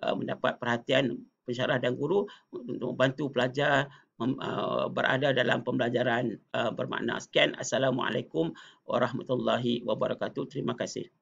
A: uh, mendapat perhatian pensyarah dan guru untuk membantu pelajar berada dalam pembelajaran uh, bermakna. Sekian. Assalamualaikum warahmatullahi wabarakatuh. Terima kasih.